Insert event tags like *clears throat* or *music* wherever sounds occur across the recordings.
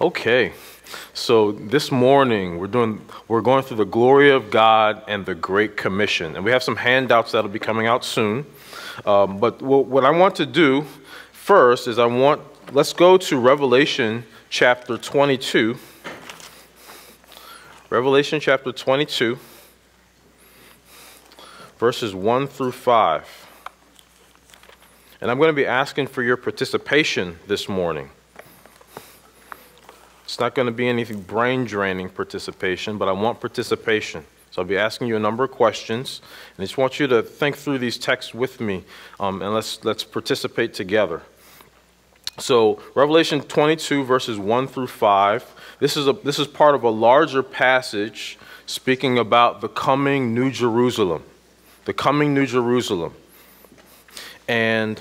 Okay, so this morning we're doing we're going through the glory of God and the Great Commission, and we have some handouts that'll be coming out soon. Um, but what, I want to do first is I want let's go to Revelation chapter 22. Revelation chapter 22, verses 1 through 5. And I'm going to be asking for your participation this morning. It's not going to be anything brain draining participation, but I want participation. So I'll be asking you a number of questions, and I just want you to think through these texts with me, um, and let's, let's participate together. So Revelation 22, verses 1 through 5. This is, a, this is part of a larger passage speaking about the coming New Jerusalem. The coming New Jerusalem. And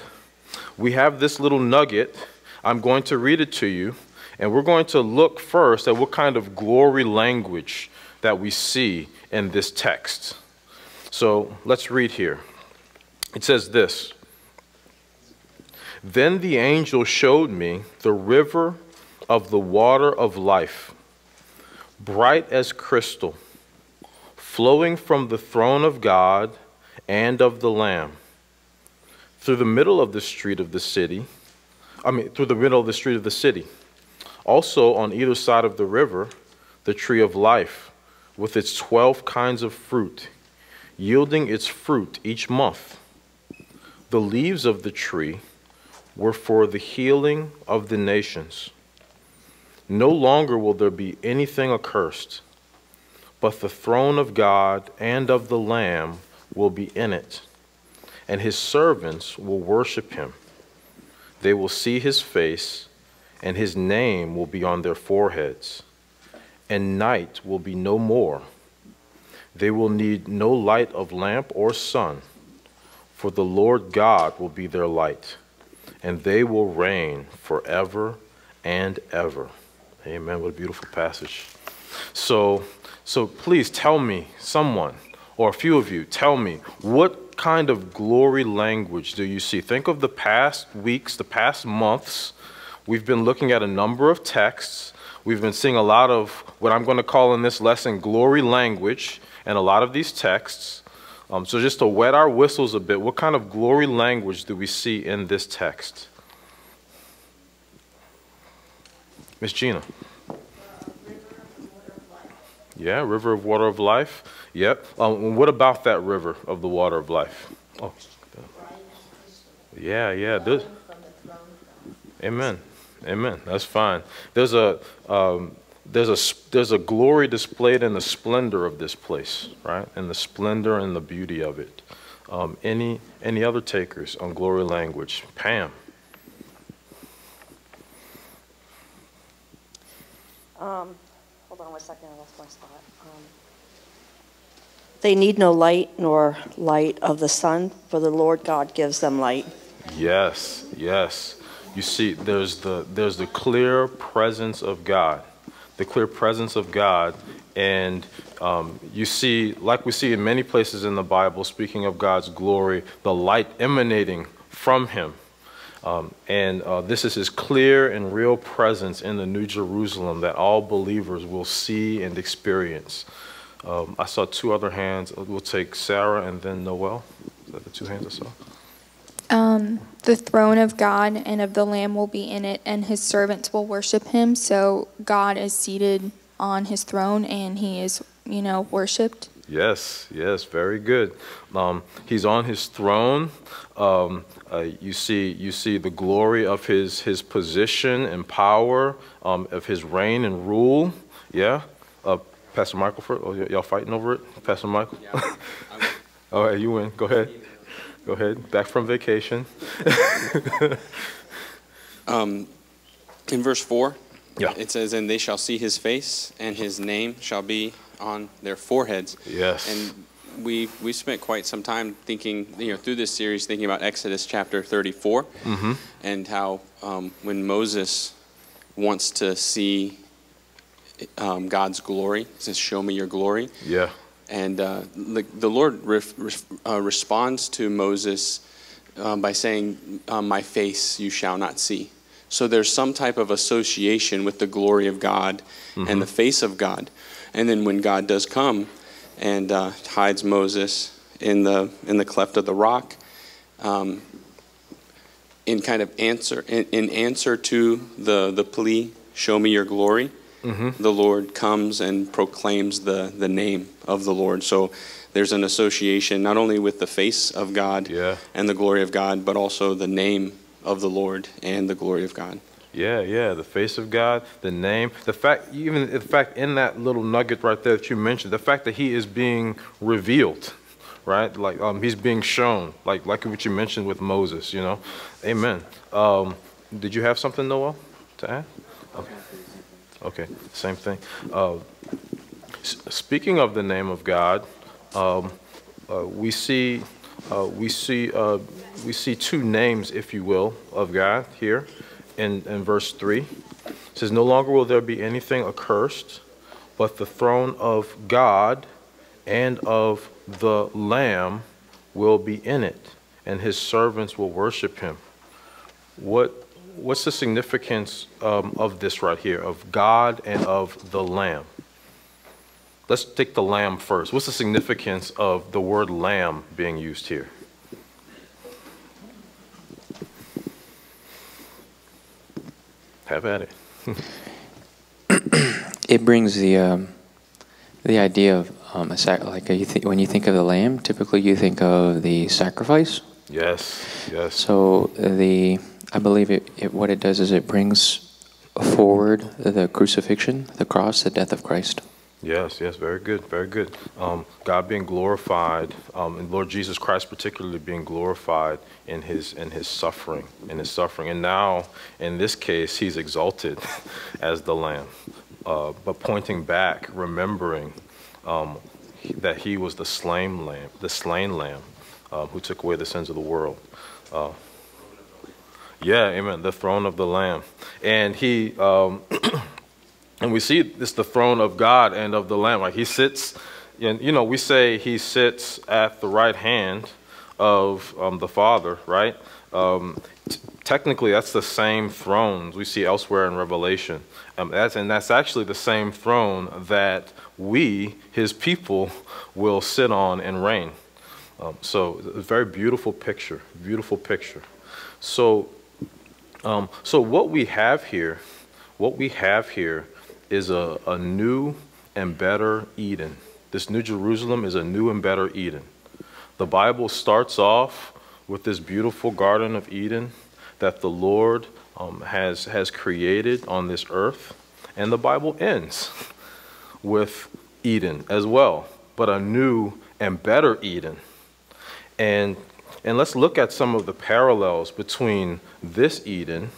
we have this little nugget. I'm going to read it to you. And we're going to look first at what kind of glory language that we see in this text. So let's read here. It says this Then the angel showed me the river of the water of life, bright as crystal, flowing from the throne of God and of the Lamb. Through the middle of the street of the city, I mean, through the middle of the street of the city. Also, on either side of the river, the tree of life, with its twelve kinds of fruit, yielding its fruit each month. The leaves of the tree were for the healing of the nations. No longer will there be anything accursed, but the throne of God and of the Lamb will be in it, and his servants will worship him. They will see his face, and his name will be on their foreheads, and night will be no more. They will need no light of lamp or sun, for the Lord God will be their light, and they will reign forever and ever. Amen. What a beautiful passage. So, so please tell me, someone, or a few of you, tell me, what kind of glory language do you see? Think of the past weeks, the past months. We've been looking at a number of texts. We've been seeing a lot of what I'm going to call in this lesson glory language and a lot of these texts. Um, so, just to wet our whistles a bit, what kind of glory language do we see in this text? Miss Gina. Yeah, river of water of life. Yep. Um, what about that river of the water of life? Oh. Yeah, yeah. Amen. Amen. That's fine. There's a um, there's a there's a glory displayed in the splendor of this place, right? And the splendor and the beauty of it. Um, any any other takers on glory language? Pam. Um, hold on one second, I lost my spot. Um, They need no light nor light of the sun, for the Lord God gives them light. Yes, yes. You see, there's the there's the clear presence of God, the clear presence of God, and um, you see, like we see in many places in the Bible, speaking of God's glory, the light emanating from Him. Um, and uh, this is His clear and real presence in the New Jerusalem that all believers will see and experience. Um, I saw two other hands. We'll take Sarah and then Noel. Is that the two hands I saw? Um, the throne of God and of the Lamb will be in it, and his servants will worship him. So God is seated on his throne, and he is, you know, worshiped. Yes, yes, very good. Um, he's on his throne. Um, uh, you see, you see the glory of his his position and power, um, of his reign and rule. Yeah, uh, Pastor Michael, for, oh, y- y'all fighting over it, Pastor Michael. Yeah, *laughs* All right, you win. Go ahead. Go ahead. Back from vacation. *laughs* Um, in verse 4, Yeah. it says, And they shall see his face, and his name shall be on their foreheads. Yes. And we we spent quite some time thinking, you know, through this series, thinking about Exodus chapter 34, Mm-hmm. and how um, when Moses wants to see um, God's glory, he says, "Show me your glory," Yeah. And uh, the, the Lord ref, ref, uh, responds to Moses um, by saying, uh, "My face you shall not see." So there's some type of association with the glory of God and the face of God. And then when God does come and uh, hides Moses in the in the cleft of the rock, um, in kind of answer in, in answer to the the plea, "Show me your glory," the Lord comes and proclaims the the name of the Lord. So there's an association not only with the face of God Yeah. and the glory of God, but also the name of the Lord and the glory of God. Yeah, yeah, the face of God, the name, the fact, even the fact in that little nugget right there that you mentioned, the fact that He is being revealed, right? Like um, He's being shown, like like what you mentioned with Moses, you know. Amen. Um, did you have something, Noel, to add? Okay, same thing. Uh, speaking of the name of God, um, uh, we see uh, we see uh, we see two names, if you will, of God here in, in verse three. It says, "No longer will there be anything accursed, but the throne of God and of the Lamb will be in it, and His servants will worship Him." What what's the significance um, of this right here, of God and of the Lamb? Let's take the lamb first. What's the significance of the word lamb being used here? Have at it. *coughs* It brings the um, the idea of um, a sac- like you think when you think of the lamb, typically you think of the sacrifice. Yes, yes. So uh, the I believe it, it what it does is it brings forward the crucifixion, the cross, the death of Christ. Yes, yes, very good, very good. Um, God being glorified, um, and Lord Jesus Christ particularly being glorified in his in his suffering, in his suffering, and now in this case he's exalted *laughs* as the Lamb, uh, but pointing back, remembering um, that he was the slain Lamb, the slain Lamb, uh, who took away the sins of the world. Uh, yeah, amen. The throne of the Lamb, and he. Um, *clears throat* And we see it's the throne of God and of the Lamb. Like he sits, and you know, we say he sits at the right hand of um, the Father, right? Um, technically, that's the same throne we see elsewhere in Revelation. Um, that's, and that's actually the same throne that we, his people, will sit on and reign. Um, so, a very beautiful picture, beautiful picture. So, um, so what we have here, what we have here is a, a new and better Eden. This new Jerusalem is a new and better Eden. The Bible starts off with this beautiful Garden of Eden that the Lord um, has, has created on this earth, and the Bible ends with Eden as well, but a new and better Eden. And, and let's look at some of the parallels between this Eden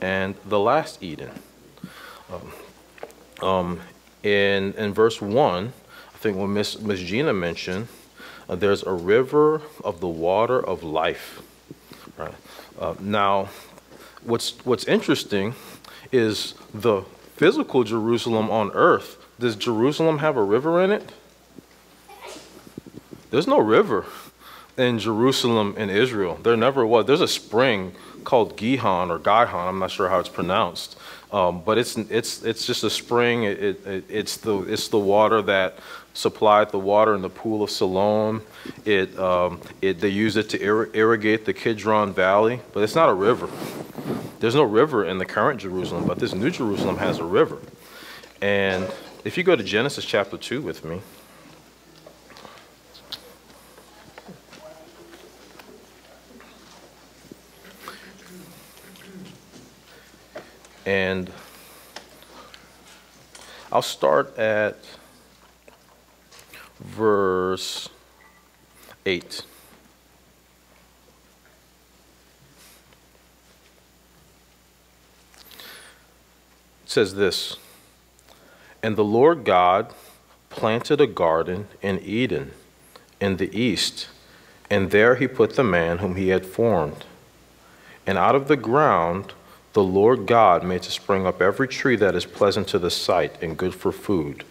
and the last Eden. Um, um, in, in verse 1, I think when Miss, Miss Gina mentioned, uh, there's a river of the water of life. Right? Uh, now, what's, what's interesting is the physical Jerusalem on earth. Does Jerusalem have a river in it? There's no river in Jerusalem in Israel. There never was. There's a spring called Gihon or Gihon. I'm not sure how it's pronounced, um, but it's it's it's just a spring. It, it, it's the it's the water that supplied the water in the pool of Siloam. It um, it they use it to ir- irrigate the Kidron Valley, but it's not a river. There's no river in the current Jerusalem, but this new Jerusalem has a river. And if you go to Genesis chapter two with me. And I'll start at verse 8. It says this And the Lord God planted a garden in Eden in the east, and there he put the man whom he had formed. And out of the ground the Lord God made to spring up every tree that is pleasant to the sight and good for food.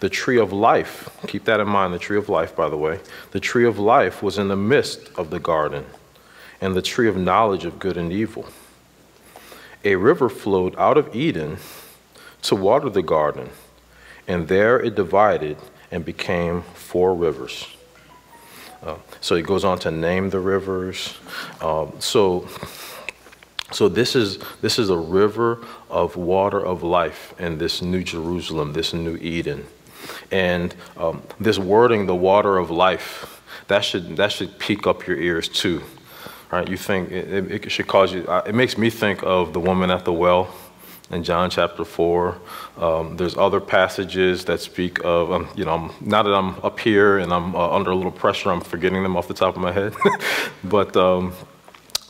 The tree of life, keep that in mind, the tree of life, by the way. The tree of life was in the midst of the garden, and the tree of knowledge of good and evil. a river flowed out of Eden to water the garden, and there it divided and became four rivers. Uh, so he goes on to name the rivers. Um, so, so this is this is a river of water of life in this new Jerusalem, this new Eden, and um, this wording, the water of life, that should that should pique up your ears too, right? You think it, it should cause you. Uh, it makes me think of the woman at the well in John chapter 4. Um, there's other passages that speak of, um, you know, now that I'm up here and I'm uh, under a little pressure, I'm forgetting them off the top of my head. *laughs* but um,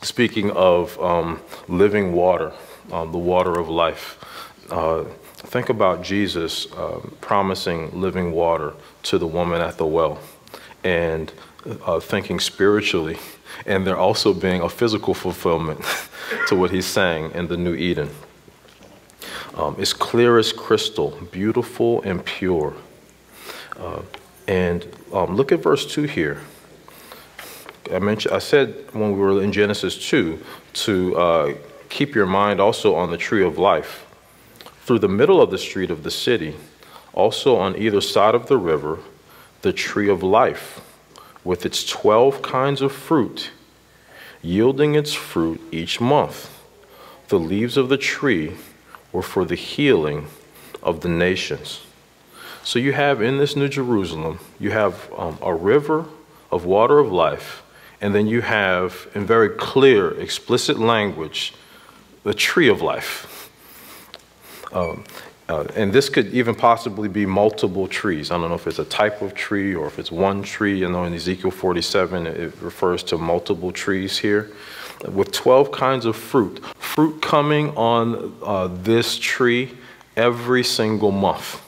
speaking of um, living water, um, the water of life, uh, think about Jesus uh, promising living water to the woman at the well and uh, thinking spiritually. And there also being a physical fulfillment *laughs* to what he's saying in the New Eden. Um, it's clear as crystal, beautiful and pure. Uh, and um, look at verse 2 here. I mentioned, I said when we were in Genesis 2 to uh, keep your mind also on the tree of life. Through the middle of the street of the city, also on either side of the river, the tree of life, with its 12 kinds of fruit, yielding its fruit each month. The leaves of the tree were for the healing of the nations. So you have in this New Jerusalem, you have um, a river of water of life, and then you have, in very clear, explicit language, the tree of life. Um, uh, and this could even possibly be multiple trees. I don't know if it's a type of tree or if it's one tree. You know, in Ezekiel 47, it refers to multiple trees here with 12 kinds of fruit. Fruit coming on uh, this tree every single month.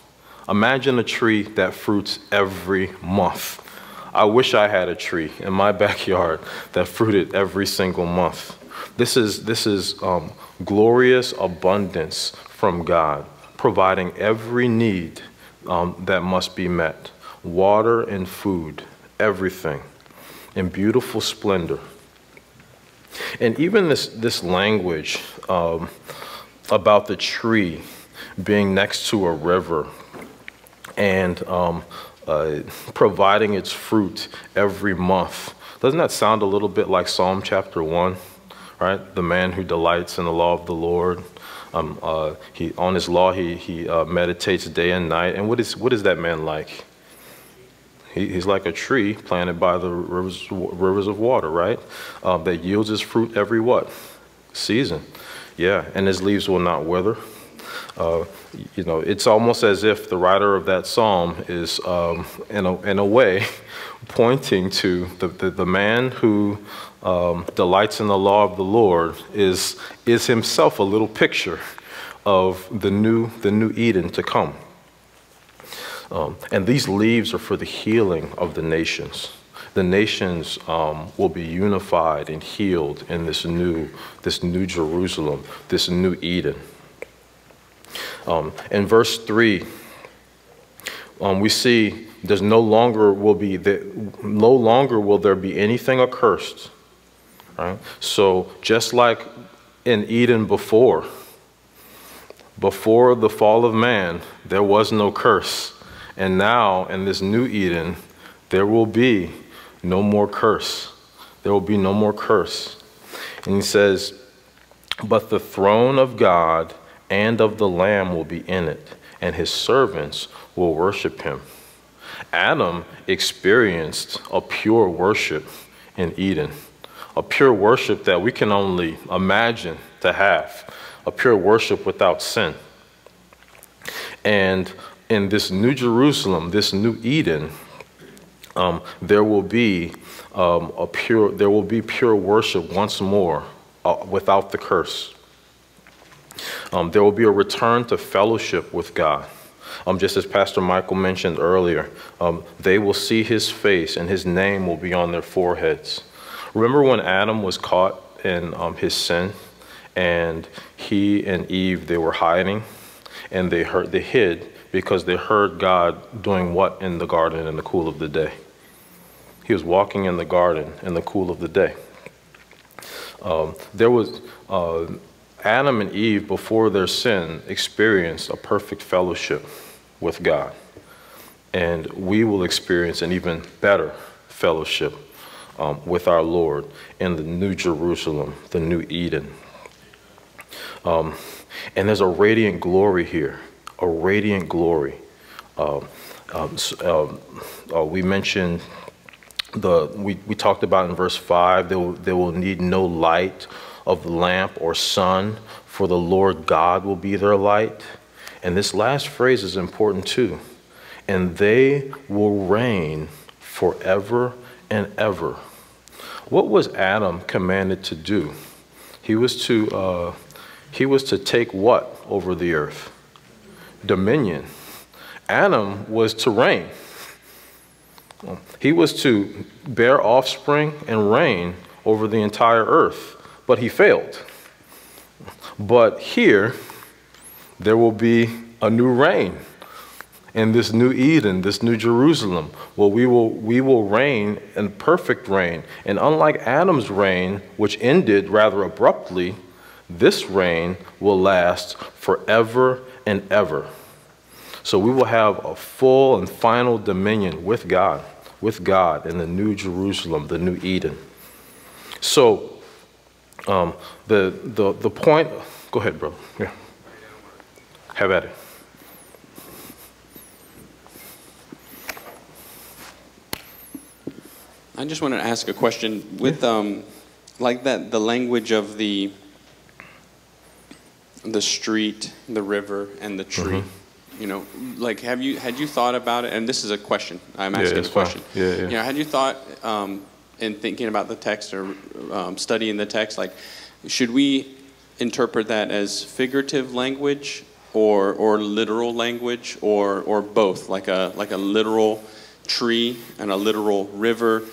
Imagine a tree that fruits every month. I wish I had a tree in my *laughs* backyard that fruited every single month. This is, this is um, glorious abundance from God, providing every need um, that must be met water and food, everything, in beautiful splendor. And even this, this language um, about the tree being next to a river and um, uh, providing its fruit every month, doesn't that sound a little bit like Psalm chapter 1? Right? The man who delights in the law of the Lord. Um, uh, he, on his law, he, he uh, meditates day and night. And what is, what is that man like? He, he's like a tree planted by the rivers, rivers of water, right? Uh, that yields his fruit every what? Season. Yeah, and his leaves will not wither. Uh, you know, it's almost as if the writer of that psalm is, um, in, a, in a way, *laughs* pointing to the, the, the man who um, delights in the law of the Lord is, is himself a little picture of the new, the new Eden to come. Um, and these leaves are for the healing of the nations. The nations um, will be unified and healed in this new, this new Jerusalem, this new Eden. Um, in verse three, um, we see there's no longer will be the, no longer will there be anything accursed. Right? So just like in Eden before, before the fall of man, there was no curse. And now, in this new Eden, there will be no more curse. There will be no more curse. And he says, But the throne of God and of the Lamb will be in it, and his servants will worship him. Adam experienced a pure worship in Eden, a pure worship that we can only imagine to have, a pure worship without sin. And in this new Jerusalem, this new Eden, um, there will be um, a pure, there will be pure worship once more uh, without the curse. Um, there will be a return to fellowship with God. Um, just as Pastor Michael mentioned earlier, um, they will see his face and his name will be on their foreheads. Remember when Adam was caught in um, his sin and he and Eve, they were hiding and they, heard, they hid because they heard God doing what in the garden in the cool of the day? He was walking in the garden in the cool of the day. Um, there was, uh, Adam and Eve, before their sin, experienced a perfect fellowship with God. And we will experience an even better fellowship um, with our Lord in the New Jerusalem, the New Eden. Um, and there's a radiant glory here, a radiant glory. Um, um, um, uh, we mentioned the we, we talked about in verse 5 they will, they will need no light of lamp or sun for the lord god will be their light. And this last phrase is important too. And they will reign forever and ever. What was adam commanded to do? He was to uh, he was to take what over the earth? Dominion. Adam was to reign. He was to bear offspring and reign over the entire earth, but he failed. But here, there will be a new reign in this new Eden, this new Jerusalem, where we will, we will reign in perfect reign. And unlike Adam's reign, which ended rather abruptly, this reign will last forever and ever. So we will have a full and final dominion with God with God in the new Jerusalem, the new Eden. So, um, the, the, the point, go ahead, brother. Yeah. Have at it. I just wanted to ask a question with um, like that the language of the the street, the river, and the tree. Mm-hmm. You know, like have you had you thought about it? And this is a question. I'm Yeah, asking it's a fine. question. Yeah, yeah. You know, had you thought um, in thinking about the text or um, studying the text, like should we interpret that as figurative language or or literal language or or both, like a like a literal tree and a literal river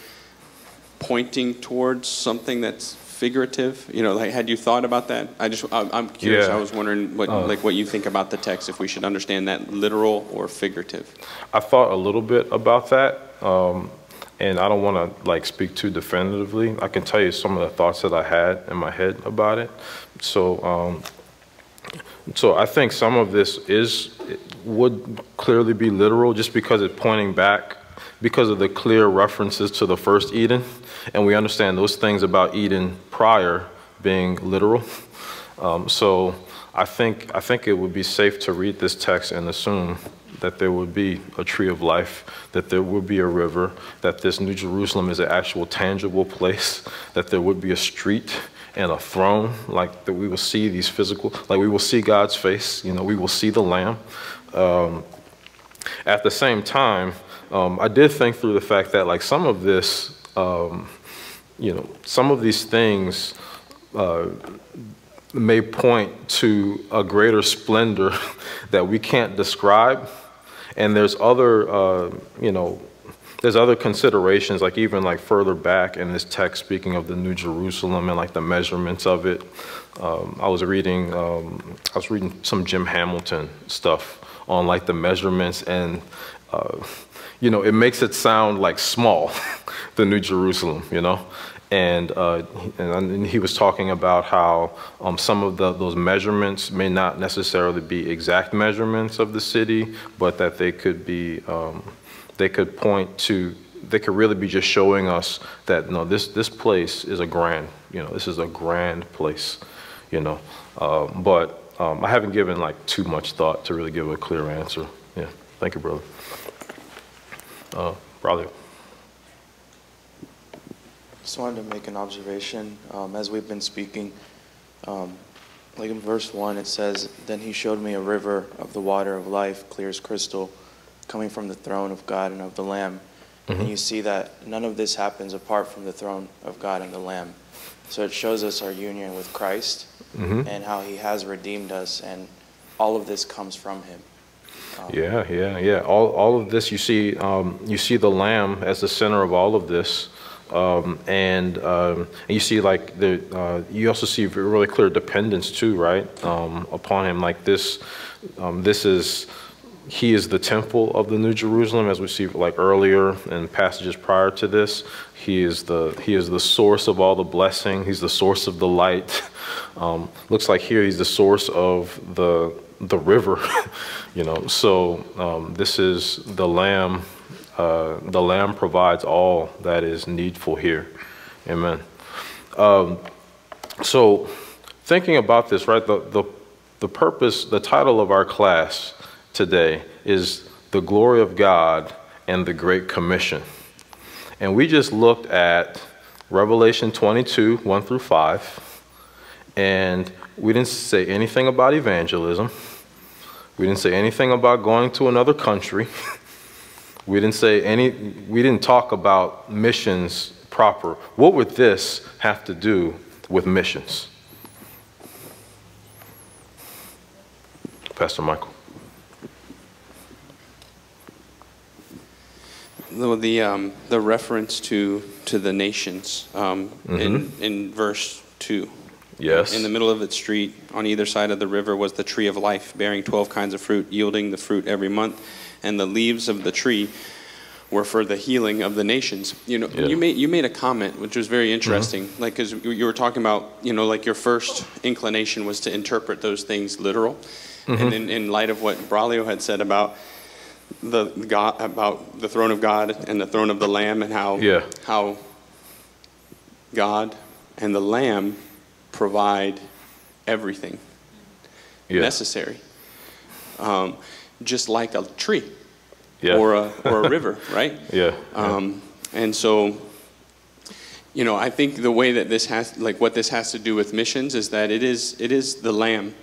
pointing towards something that's figurative? You know, like had you thought about that? I just I- I'm curious. Yeah. I was wondering what Uh. like what you think about the text. If we should understand that literal or figurative. I thought a little bit about that, um, and I don't want to like speak too definitively. I can tell you some of the thoughts that I had in my head about it. So, um, so I think some of this is would clearly be literal, just because it's pointing back, because of the clear references to the first Eden, and we understand those things about Eden prior being literal. Um, so I think I think it would be safe to read this text and assume that there would be a tree of life, that there would be a river, that this New Jerusalem is an actual tangible place, that there would be a street and a throne, like that we will see these physical, like we will see God's face, you know, we will see the Lamb. Um, at the same time, um, I did think through the fact that like some of this, um, you know, some of these things uh, may point to a greater splendor *laughs* that we can't describe. And there's other, uh, you know, there's other considerations, like even like further back in this text, speaking of the New Jerusalem and like the measurements of it. Um, I was reading, um, I was reading some Jim Hamilton stuff on like the measurements, and uh, you know, it makes it sound like small, *laughs* the New Jerusalem, you know. And, uh, and he was talking about how um, some of the, those measurements may not necessarily be exact measurements of the city, but that they could be, um, they could point to, they could really be just showing us that no, this this place is a grand, you know, this is a grand place, you know. Uh, but um, I haven't given like too much thought to really give a clear answer. Yeah, thank you, brother. Uh, brother. Just wanted to make an observation um, as we've been speaking. Um, like in verse 1, it says, Then he showed me a river of the water of life, clear as crystal, coming from the throne of God and of the Lamb. Mhm. And you see that none of this happens apart from the throne of God and the Lamb. So it shows us our union with Christ Mhm. and how he has redeemed us, and all of this comes from him. Um, Yeah, yeah, yeah. All, all of this, you see, um, you see the Lamb as the center of all of this, um, and, um, and you see like the, uh, you also see a really clear dependence too, right, um, upon Him. Like this, um, this is he is the temple of the New Jerusalem, as we see like earlier in passages prior to this. He is the he is the source of all the blessing. He's the source of the light. *laughs* Um, looks like here he's the source of the the river, *laughs* you know. So um, this is the Lamb. Uh, the Lamb provides all that is needful here. Amen. Um, so thinking about this, right? The the the purpose, the title of our class today is the glory of God and the Great Commission. And we just looked at Revelation 22, 1 through 5, and we didn't say anything about evangelism. We didn't say anything about going to another country. *laughs* we didn't say any, we didn't talk about missions proper. What would this have to do with missions? Pastor Michael. the the, um, the reference to to the nations um, in Mm-hmm. in verse two. Yes. In the middle of its street, on either side of the river, was the tree of life, bearing twelve kinds of fruit, yielding the fruit every month, and the leaves of the tree were for the healing of the nations. You know, Yeah. Mm-hmm. you made you made a comment which was very interesting, like because you were talking about, you know, like your first inclination was to interpret those things literal, Mm-hmm. and in, in light of what Braulio had said about the God about the throne of God and the throne of the Lamb, and how Yeah. how God and the Lamb provide everything Yeah. necessary, um, just like a tree Yeah. or a or a river, *laughs* right? yeah. Um, and so, you know, I think the way that this has, like, what this has to do with missions is that it is it is the Lamb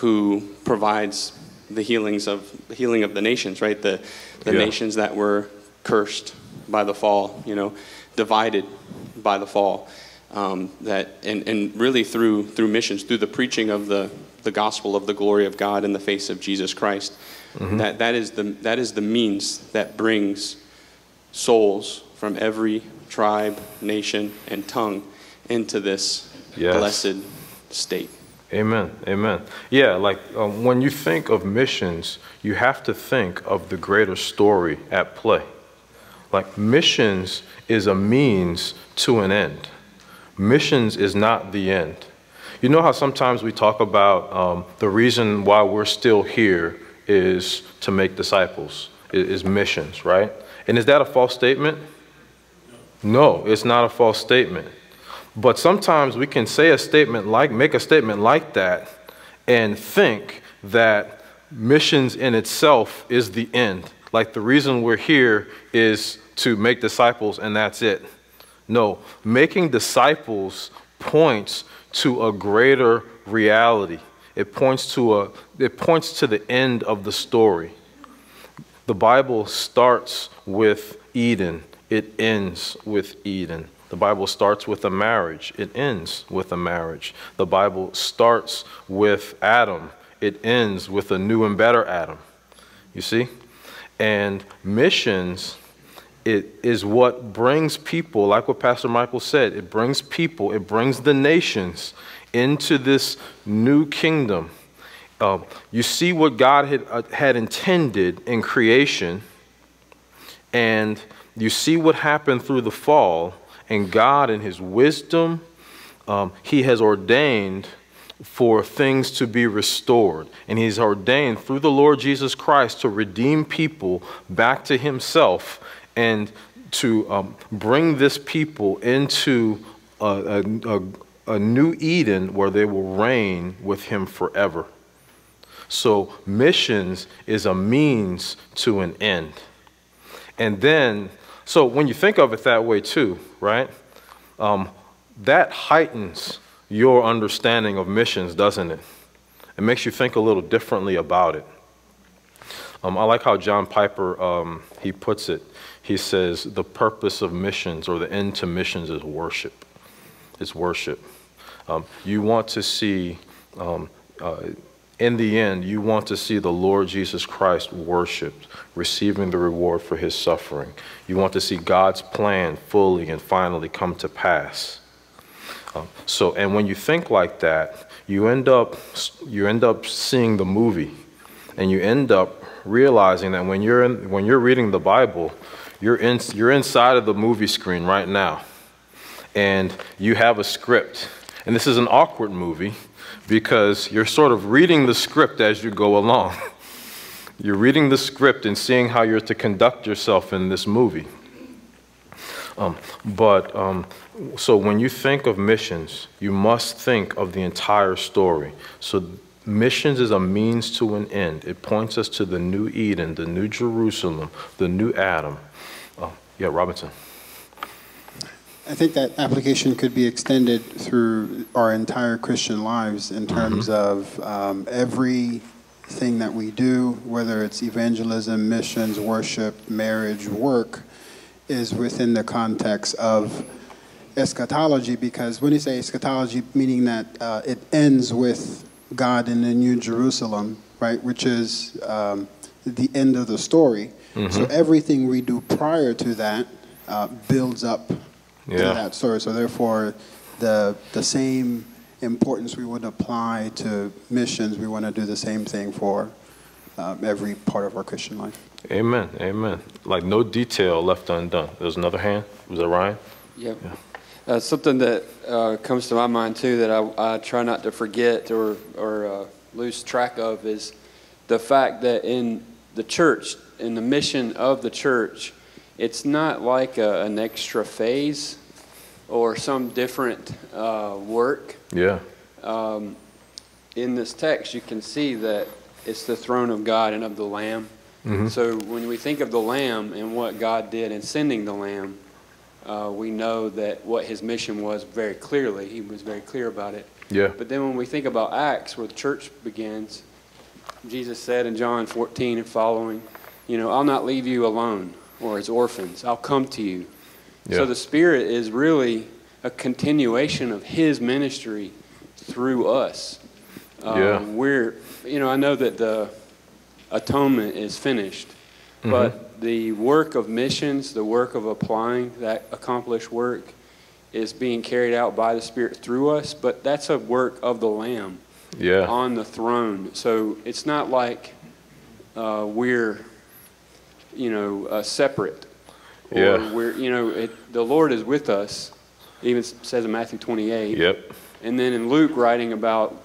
who provides the healings of the healing of the nations, right? The the Yeah. nations that were cursed by the fall, you know, divided by the fall. Um, that and, and really through through missions, through the preaching of the the gospel of the glory of God in the face of Jesus Christ. That that is the that is the means that brings souls from every tribe, nation, and tongue into this Yes. blessed state. Amen. Amen. Yeah, like um, when you think of missions, you have to think of the greater story at play. Like missions is a means to an end. Missions is not the end. You know how sometimes we talk about um, the reason why we're still here is to make disciples, is missions, right? And is that a false statement? No, it's not a false statement. But sometimes we can say a statement like, make a statement like that and think that missions in itself is the end. Like the reason we're here is to make disciples and that's it. No, making disciples points to a greater reality. It points to a it points to the end of the story. The Bible starts with Eden, it ends with Eden. The Bible starts with a marriage, it ends with a marriage. The Bible starts with Adam, it ends with a new and better Adam. You see? And missions it is what brings people, like what Pastor Michael said, it brings people, it brings the nations into this new kingdom. Um, you see what God had, uh, had intended in creation, and you see what happened through the fall, and God, in His wisdom, um, He has ordained for things to be restored. And He's ordained through the Lord Jesus Christ to redeem people back to Himself and to um, bring this people into a, a, a, a new Eden where they will reign with Him forever. So, missions is a means to an end. And then, so when you think of it that way too, right? Um, that heightens your understanding of missions, doesn't it? It makes you think a little differently about it. Um, I like how John Piper um, he puts it. He says the purpose of missions or the end to missions is worship. It's worship. Um, you want to see, um, uh, in the end, you want to see the Lord Jesus Christ worshiped, receiving the reward for his suffering. You want to see God's plan fully and finally come to pass. Um, so, and when you think like that, you end up you end up seeing the movie And you end up realizing that when you're, in, when you're reading the Bible, you're, in, you're inside of the movie screen right now. And you have a script. And this is an awkward movie because you're sort of reading the script as you go along. *laughs* You're reading the script and seeing how you're to conduct yourself in this movie. Um, but um, so when you think of missions, you must think of the entire story. So missions is a means to an end. It points us to the new Eden, the new Jerusalem, the new Adam. Uh, yeah, Robinson. I think that application could be extended through our entire Christian lives in terms of um, everything that we do, whether it's evangelism, missions, worship, marriage, work, is within the context of eschatology. Because when you say eschatology, meaning that uh, it ends with God in the New Jerusalem, right, which is um, the end of the story. So everything we do prior to that uh, builds up to Yeah. that story. So therefore, the the same importance we would apply to missions, we want to do the same thing for um, every part of our Christian life. Amen. Amen. Like no detail left undone. There's another hand. Was that Ryan? Yep. Uh, something that uh, comes to my mind too that I, I try not to forget or, or uh, lose track of is the fact that in the church, in the mission of the church, it's not like a, an extra phase or some different uh, work. Yeah. Um, in this text, you can see that it's the throne of God and of the Lamb. Mhm. So when we think of the Lamb and what God did in sending the Lamb, uh, we know that what his mission was very clearly. He was very clear about it. Yeah. But then when we think about Acts, where the church begins, Jesus said in John 14 and following, you know, I'll not leave you alone or as orphans. I'll come to you. Yeah. So the Spirit is really a continuation of His ministry through us. Uh, Yeah. We're, you know, I know that the atonement is finished, Mm-hmm. but the work of missions, the work of applying that accomplished work, is being carried out by the Spirit through us. But that's a work of the Lamb Yeah. on the throne. So it's not like uh, we're, you know, uh, separate. Or Yeah. We're, you know, it, the Lord is with us. Even says in Matthew 28. Yep. And then in Luke, writing about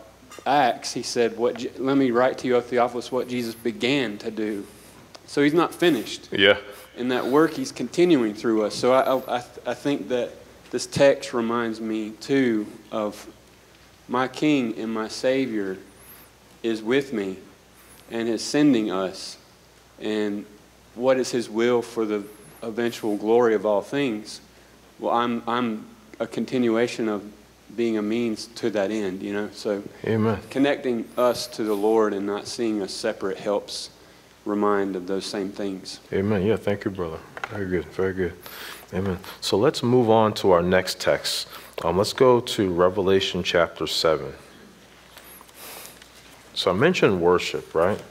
Acts, he said, "What? Let me write to you, O Theophilus, what Jesus began to do." So he's not finished Yeah. in that work. He's continuing through us. So I, I, I think that this text reminds me too of my King and my Savior is with me and is sending us. And what is His will for the eventual glory of all things? Well, I'm, I'm a continuation of being a means to that end, you know? So Amen. connecting us to the Lord and not seeing us separate helps remind of those same things. Amen. Yeah, thank you, brother. Very good. Very good. Amen. So let's move on to our next text. Um, let's go to Revelation chapter 7. So I mentioned worship, right?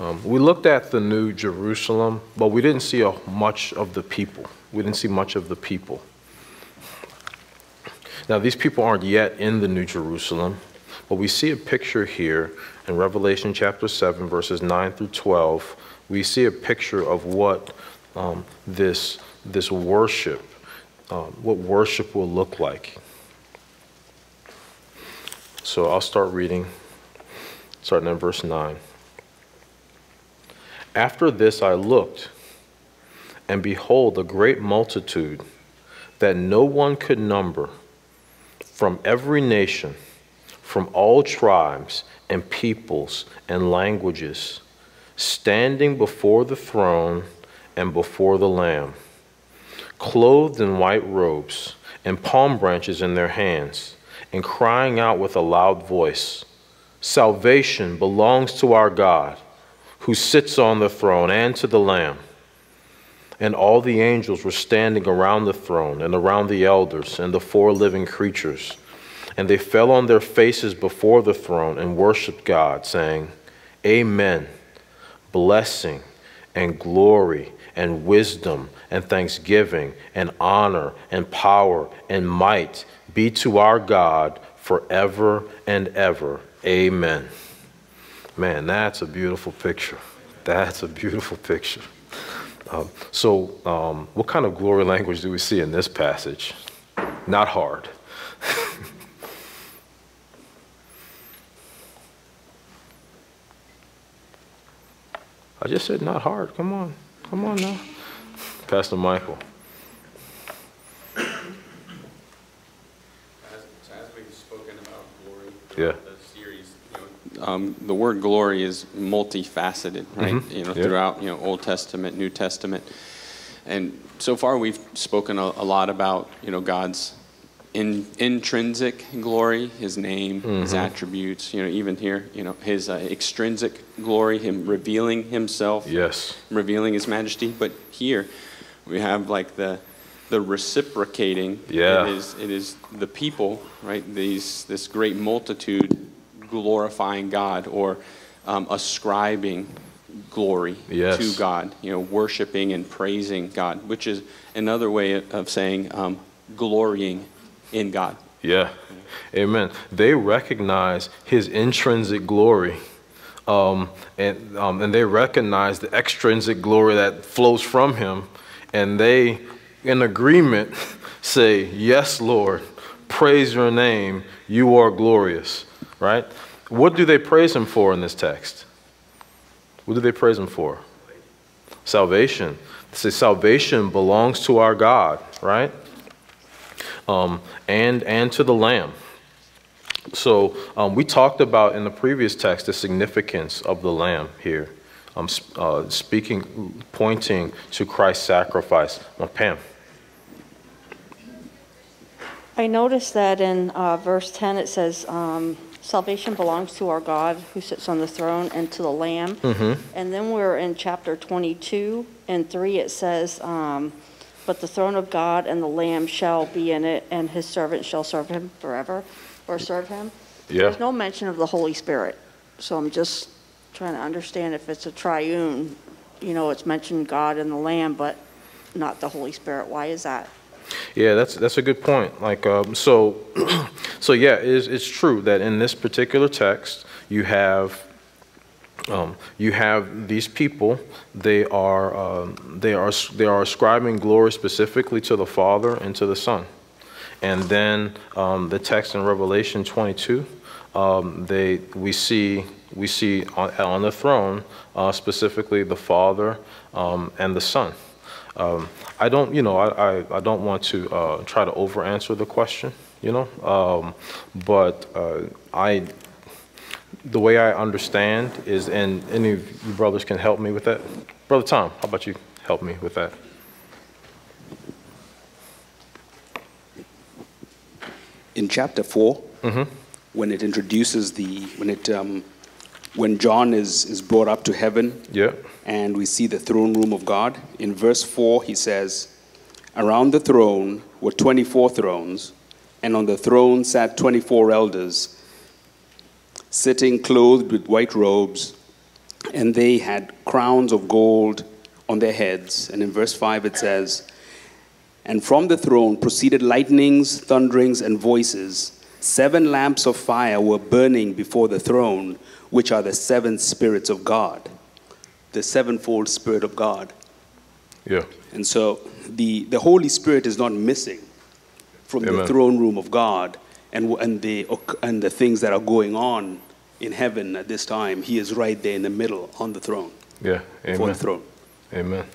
Um, we looked at the New Jerusalem, but we didn't see a, much of the people. We didn't see much of the people. Now, these people aren't yet in the New Jerusalem, but we see a picture here in Revelation chapter 7, verses 9 through 12. We see a picture of what um, this, this worship, um, what worship will look like. So I'll start reading, starting in verse 9. After this I looked, and behold, a great multitude that no one could number from every nation, from all tribes and peoples and languages, standing before the throne and before the Lamb, clothed in white robes and palm branches in their hands, and crying out with a loud voice Salvation belongs to our God, who sits on the throne, and to the Lamb. And all the angels were standing around the throne and around the elders and the four living creatures. And they fell on their faces before the throne and worshiped God, saying, Amen. Blessing and glory and wisdom and thanksgiving and honor and power and might be to our God forever and ever. Amen. Man, that's a beautiful picture. That's a beautiful picture. Um, so, um, what kind of glory language do we see in this passage? Not hard. *laughs* I just said not hard. Come on. Come on now. Pastor Michael. As, as we've spoken about glory, Yeah. the series, you know, um, the word glory is multifaceted, right? Mhm. You know, Yeah. throughout you know Old Testament, New Testament, and so far we've spoken a, a lot about you know God's in, intrinsic glory, His name, His Mhm. attributes. You know, even here, you know, His uh, extrinsic glory, Him revealing Himself Yes. revealing his majesty but here we have like the the reciprocating Yeah. it is it is the people right these this great multitude glorifying god or um, ascribing glory Yes. to god you know worshiping and praising god which is another way of saying um, glorying in god Yeah. Amen. They recognize his intrinsic glory. Um, and, um, and they recognize the extrinsic glory that flows from him. And they, in agreement, *laughs* say, Yes, Lord, praise your name. You are glorious. Right? What do they praise him for in this text? What do they praise him for? Salvation. They say salvation belongs to our God, right? um, and and to the Lamb. So um, we talked about in the previous text the significance of the Lamb here, um, sp- uh, speaking, pointing to Christ's sacrifice. Uh, Pam. I noticed that in uh, verse 10, it says, um, salvation belongs to our God who sits on the throne and to the Lamb. Mhm. And then we're in chapter 22 and 3, it says, um, but the throne of God and the Lamb shall be in it, and his servant shall serve him forever, or serve him. Yeah. There's no mention of the Holy Spirit. So I'm just trying to understand if it's a triune, you know, it's mentioned God and the Lamb, but not the Holy Spirit. Why is that? Yeah, that's that's a good point. Like, um, so, *clears throat* so yeah, it's, it's true that in this particular text you have um, you have these people. They are um, they are they are ascribing glory specifically to the Father and to the Son, and then um, the text in Revelation 22. Um, they we see we see on, on the throne uh, specifically the Father and the Son. Um, I don't, you know, I, I, I don't want to uh, try to over answer the question, you know, um, but uh, I, the way I understand is, and any of you brothers can help me with that. Brother Tom, how about you help me with that? in chapter 4 Mhm. when it introduces the when it um, when john is is brought up to heaven Yeah. And we see the throne room of god. In verse 4 he says around the throne were 24 thrones and on the throne sat 24 elders sitting clothed with white robes and they had crowns of gold on their heads. And in verse 5 it says and from the throne proceeded lightnings, thunderings, and voices. Seven lamps of fire were burning before the throne, which are the seven spirits of God, the sevenfold Spirit of God. Yeah. And so the, the Holy Spirit is not missing from Amen. the throne room of God and, and, the, and the things that are going on in heaven at this time. He is right there in the middle on the throne, Yeah. for the throne. Amen.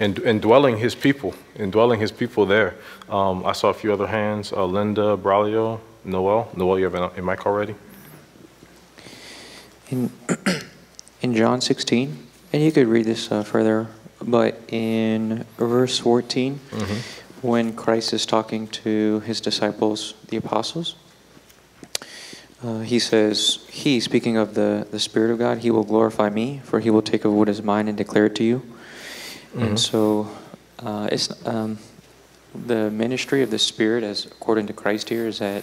And, and dwelling his people, and dwelling his people there. Um, I saw a few other hands, uh, Linda, Braulio, Noel. Noel, you have a, a mic already? In, *clears throat* in John 16, and you could read this uh, further, but in verse 14, when Christ is talking to his disciples, the apostles, uh, he says, He, speaking of the, the Spirit of God, He will glorify me, for He will take of what is mine and declare it to you. Mhm. And so uh, it's um, the ministry of the Spirit, as according to Christ here, is that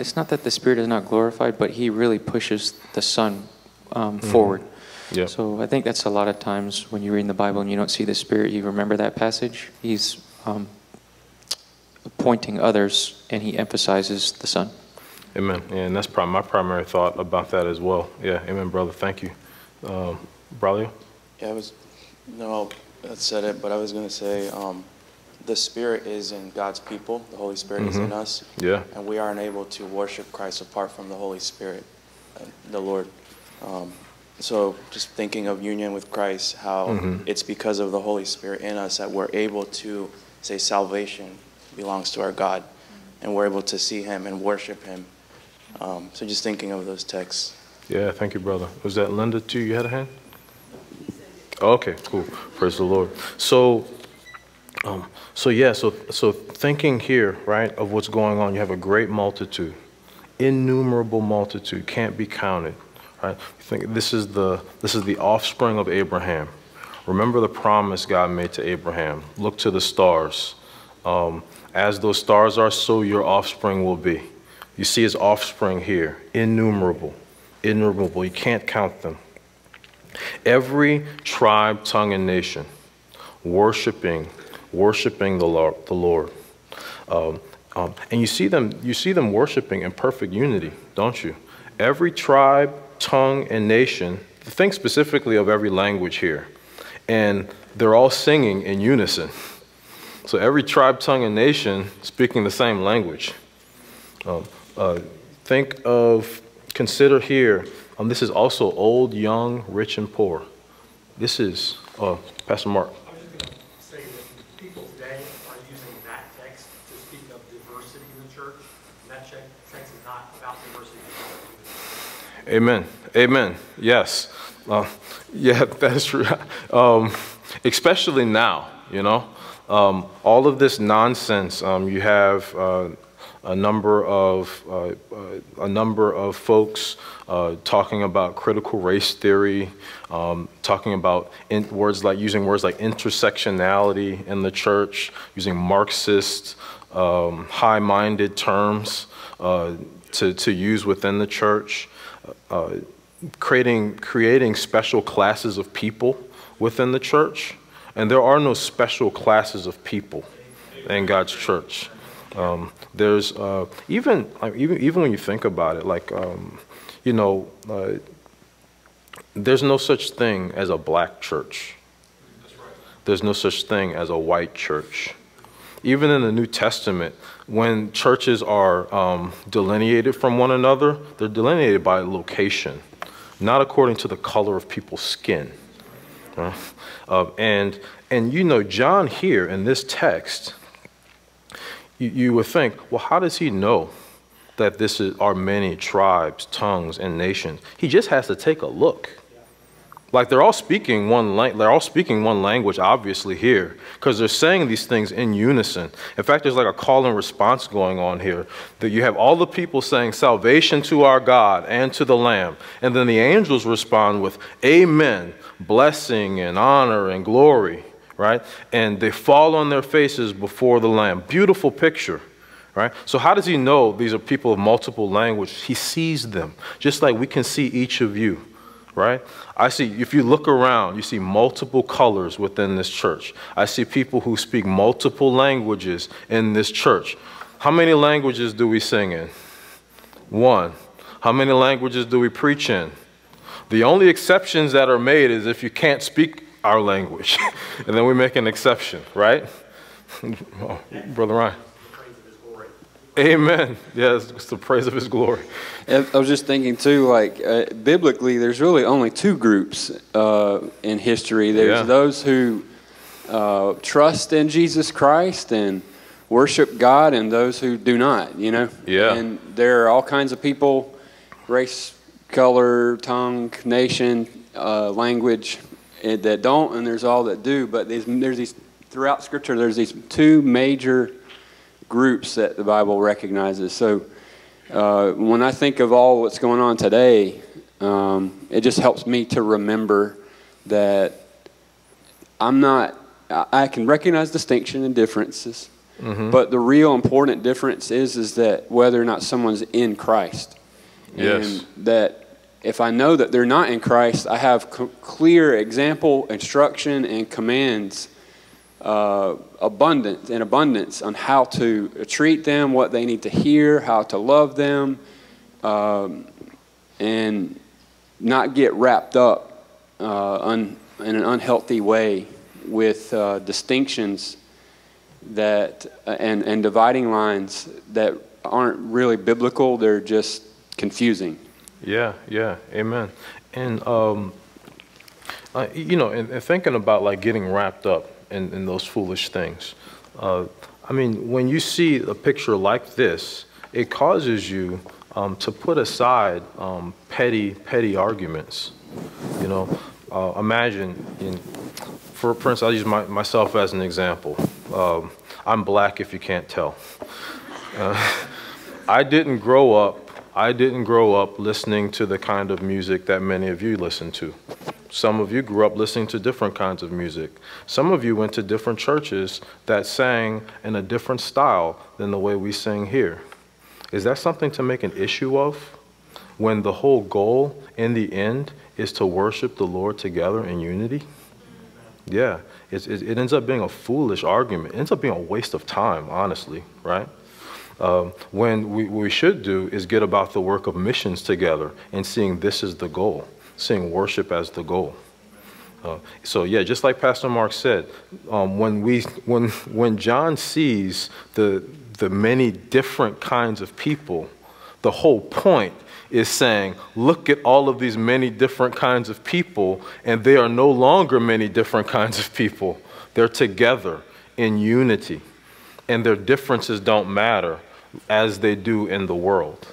it's not that the Spirit is not glorified, but He really pushes the Son um, Mhm. forward. Yeah. So I think that's a lot of times when you read in the Bible and you don't see the Spirit, you remember that passage. He's um, pointing others, and He emphasizes the Son. Amen. Yeah, And that's probably my primary thought about that as well. Yeah, amen, brother. Thank you. Um, Braulio? Yeah, I was, no, that said it, but I was going to say, um, the Spirit is in God's people, the Holy Spirit is in us, Yeah. and we aren't able to worship Christ apart from the Holy Spirit, uh, the Lord. Um, so just thinking of union with Christ, how Mhm. it's because of the Holy Spirit in us that we're able to say salvation belongs to our God, and we're able to see Him and worship Him. Um, so just thinking of those texts. Yeah, thank you, brother. Was that Linda too? You had a hand? Okay, cool. Praise the Lord. So, um, so yeah, so so thinking here, right, of what's going on, you have a great multitude, innumerable multitude, can't be counted, right? You think this is the this is the offspring of Abraham. Remember the promise God made to Abraham. Look to the stars. Um, as those stars are, so your offspring will be. You see his offspring here, innumerable, innumerable. You can't count them. Every tribe, tongue, and nation worshiping, worshiping the Lord. The Lord. Um, um, and you see them, you see them worshiping in perfect unity, don't you? Every tribe, tongue, and nation. Think specifically of every language here, and they're all singing in unison. So every tribe, tongue, and nation speaking the same language. Um, uh, think of, consider here, um, this is also old, young, rich, and poor. This is, uh, Pastor Mark. I was just going to say that people today are using that text to speak of diversity in the church. And that check- text is not about diversity. Amen. Amen. Yes. Uh, yeah, that is true. Um, especially now, you know, um, all of this nonsense. Um, you have uh, a number of uh, a number of folks uh, talking about critical race theory, um, talking about in, words like using words like intersectionality in the church, using Marxist, um, high-minded terms uh, to to use within the church uh, creating creating special classes of people within the church, and there are no special classes of people in God's church. Um, there's uh, even even even when you think about it, like um, you know, uh, there's no such thing as a black church. There's no such thing as a white church. Even in the New Testament, when churches are um, delineated from one another, they're delineated by location, not according to the color of people's skin. Uh, uh, and, and you know, John here in this text, you, you would think, well, how does he know that this is, are many tribes, tongues, and nations? He just has to take a look. Like they're all speaking one they're all speaking one language obviously here because they're saying these things in unison. In fact, there's like a call and response going on here that you have all the people saying salvation to our God and to the Lamb, and then the angels respond with amen, blessing and honor and glory, right? And they fall on their faces before the Lamb. Beautiful picture. Right? So how does he know these are people of multiple languages? He sees them, just like we can see each of you right? I see, if you look around, you see multiple colors within this church. I see people who speak multiple languages in this church. How many languages do we sing in? One. How many languages do we preach in? The only exceptions that are made is if you can't speak our language, *laughs* and then we make an exception, right? *laughs* oh, Brother Ryan. Amen. Yes, it's the praise of his glory. I was just thinking too, like uh, biblically, there's really only two groups uh, in history. There's Yeah. those who uh, trust in Jesus Christ and worship God, and those who do not. You know. Yeah. And there are all kinds of people, race, color, tongue, nation, uh, language, eh, that don't, and there's all that do. But there's, there's these throughout Scripture. There's these two major groups that the Bible recognizes. So uh, when I think of all what's going on today, um, it just helps me to remember that I'm not, I can recognize distinction and differences, Mhm. but the real important difference is, is that whether or not someone's in Christ. Yes. And that if I know that they're not in Christ, I have c- clear example, instruction, and commands uh, abundance in abundance on how to treat them, what they need to hear, how to love them, um, and not get wrapped up uh, un, in an unhealthy way with uh, distinctions that and, and dividing lines that aren't really biblical. They're just confusing. Yeah, yeah, amen. And um, you know, and, and, thinking about like getting wrapped up in, in those foolish things. Uh, I mean, when you see a picture like this, it causes you um, to put aside um, petty, petty arguments. You know, uh, imagine, in, for Prince, I'll use my, myself as an example. Um, I'm black, if you can't tell. Uh, I didn't grow up. I didn't grow up listening to the kind of music that many of you listen to. Some of you grew up listening to different kinds of music. Some of you went to different churches that sang in a different style than the way we sing here. Is that something to make an issue of when the whole goal in the end is to worship the Lord together in unity? Yeah, it, it ends up being a foolish argument. It ends up being a waste of time, honestly, right? Um, when we, what we should do is get about the work of missions together and seeing this is the goal seeing worship as the goal. Uh, so yeah, just like Pastor Mark said, um, when we when when John sees the the many different kinds of people, the whole point is saying, look at all of these many different kinds of people, and they are no longer many different *laughs* kinds of people. They're together in unity, and their differences don't matter as they do in the world.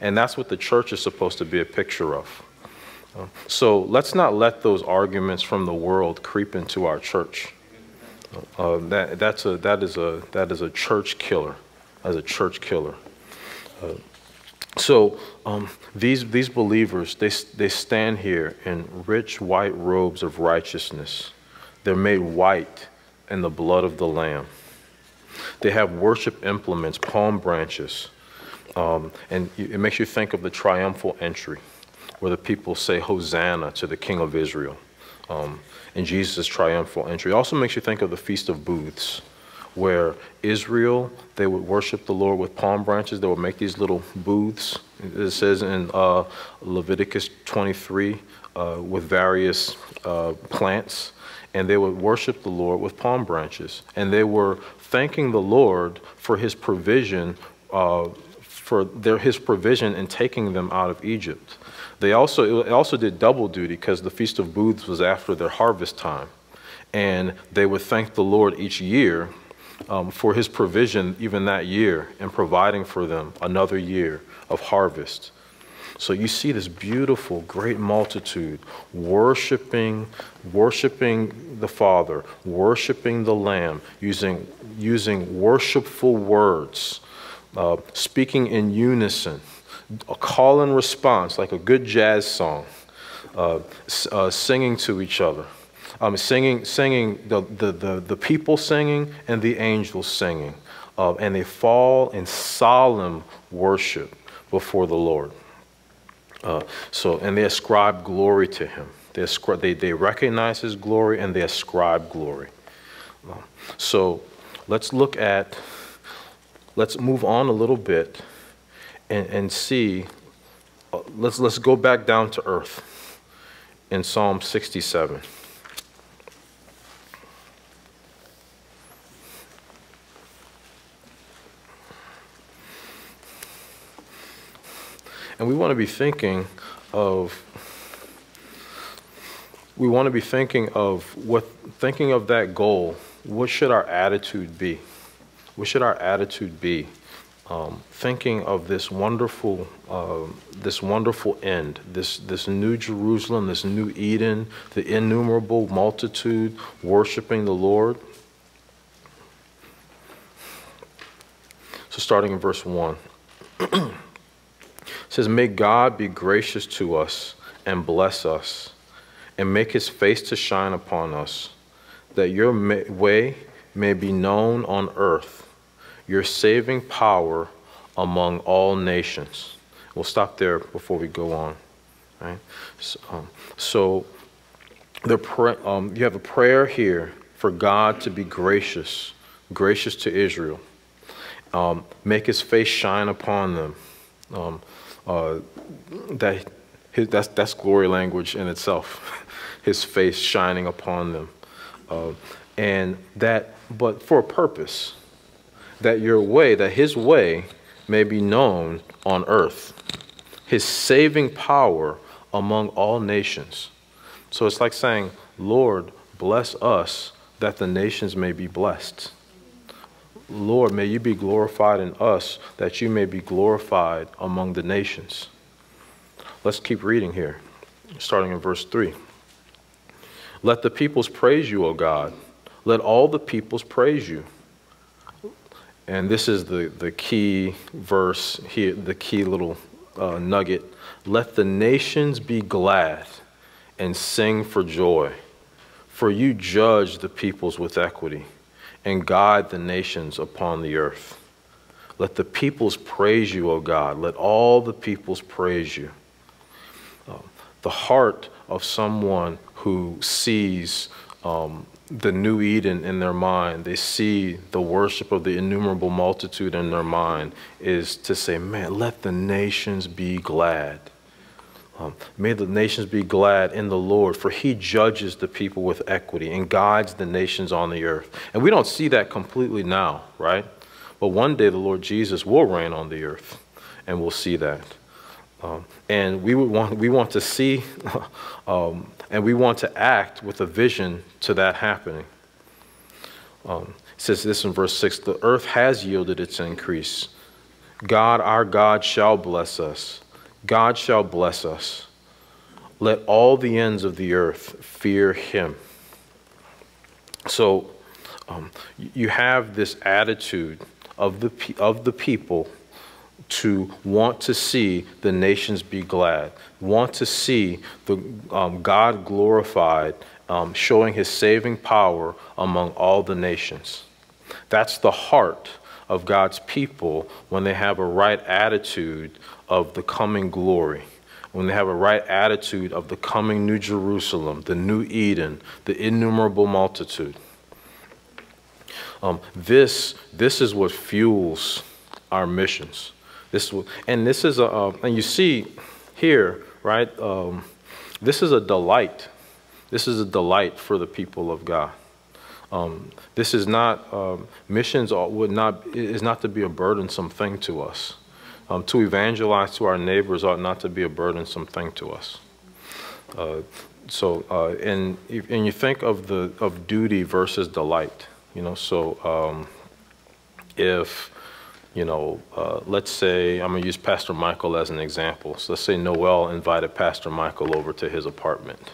And that's what the church is supposed to be a picture of. So let's not let those arguments from the world creep into our church. Uh, that, that's a, that, is a, that is a church killer, as a church killer. Uh, so um, these, these believers, they, they stand here in rich white robes of righteousness. They're made white in the blood of the Lamb. They have worship implements, palm branches, um, and it makes you think of the triumphal entry where the people say Hosanna to the King of Israel um, in Jesus' triumphal entry. It also makes you think of the Feast of Booths, where Israel, they would worship the Lord with palm branches. They would make these little booths. It says in uh, Leviticus 23 uh, with various uh, plants. And they would worship the Lord with palm branches. And they were thanking the Lord for his provision, uh, for their, his provision in taking them out of Egypt. They also, it also did double duty because the Feast of Booths was after their harvest time. And they would thank the Lord each year um, for his provision, even that year, and providing for them another year of harvest. So you see this beautiful, great multitude worshiping, worshiping the Father, worshiping the Lamb, using, using worshipful words, uh, speaking in unison a call and response, like a good jazz song, uh, uh, singing to each other. Um, singing, singing the, the, the, the, people singing and the angels singing. Uh, and they fall in solemn worship before the Lord. Uh, so, and they ascribe glory to him. They, they, they recognize his glory and they ascribe glory. Uh, so, let's look at, let's move on a little bit and, and see, uh, let's, let's go back down to earth in Psalm 67. And we want to be thinking of we want to be thinking of what thinking of that goal. What should our attitude be? What should our attitude be um, thinking of this wonderful, uh, this wonderful end, this, this new Jerusalem, this new Eden, the innumerable multitude worshiping the Lord. So, starting in verse 1, *clears throat* it says, May God be gracious to us and bless us, and make his face to shine upon us, that your way may be known on earth your saving power among all nations. We'll stop there before we go on. Right? So, um, so the um, you have a prayer here for God to be gracious, gracious to Israel. Um, make his face shine upon them. Um, uh, that his, that's, that's glory language in itself, *laughs* his face shining upon them. Uh, and that, but for a purpose, that your way, that his way may be known on earth, his saving power among all nations. So it's like saying, Lord, bless us that the nations may be blessed. Lord, may you be glorified in us, that you may be glorified among the nations. Let's keep reading here, starting in verse 3. Let the peoples praise you, O God. Let all the peoples praise you. And this is the, the key verse here, the key little uh, nugget. Let the nations be glad and sing for joy, for you judge the peoples with equity and guide the nations upon the earth. Let the peoples praise you, O God. Let all the peoples praise you. Uh, the heart of someone who sees um, the new Eden in their mind, they see the worship of the innumerable multitude in their mind, is to say, man, let the nations be glad. Um, may the nations be glad in the Lord, for he judges the people with equity and guides the nations on the earth. And we don't see that completely now, right? But one day the Lord Jesus will reign on the earth, and we'll see that. Um, and we would want we want to see, *laughs* um, and we want to act with a vision to that happening. Um, it says this in verse six: the earth has yielded its increase. God, our God, shall bless us. God shall bless us. Let all the ends of the earth fear him. So um, you have this attitude of the, of the people to want to see the nations be glad, want to see the, um, God glorified, um, showing his saving power among all the nations. That's the heart of God's people when they have a right attitude of the coming glory, when they have a right attitude of the coming New Jerusalem, the new Eden, the innumerable multitude. Um, this, this is what fuels our missions. This, and this is a, uh, and you see here, right? Um, this is a delight. This is a delight for the people of God. Um, this is not um, missions would not is not to be a burdensome thing to us. Um, to evangelize to our neighbors ought not to be a burdensome thing to us. Uh, so, uh, and and you think of the of duty versus delight. You know, so um, if you know, uh, let's say I'm gonna use Pastor Michael as an example. So let's say Noel invited Pastor Michael over to his apartment.